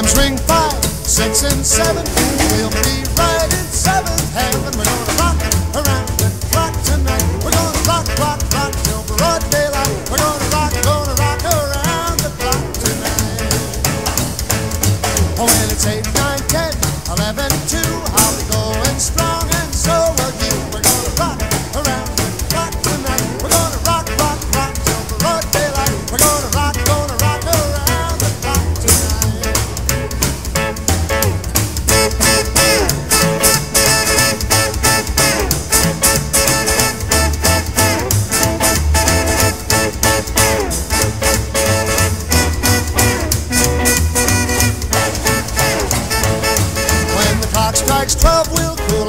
Chimes ring five, six, and seven, we'll be right in seventh heaven. We're gonna rock around the clock tonight. We're gonna rock, rock, rock till broad daylight. We're gonna rock, gonna rock around the clock tonight. Oh, when it's eight, nine, ten, eleven, two, I'll be. next club will close.